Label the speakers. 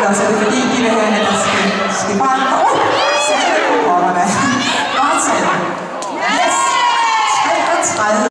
Speaker 1: Nå, så er det fordi, de vil have, at der skal, skal bare... Åh, oh, sætte på rotterne. Bare tag Yes! 33.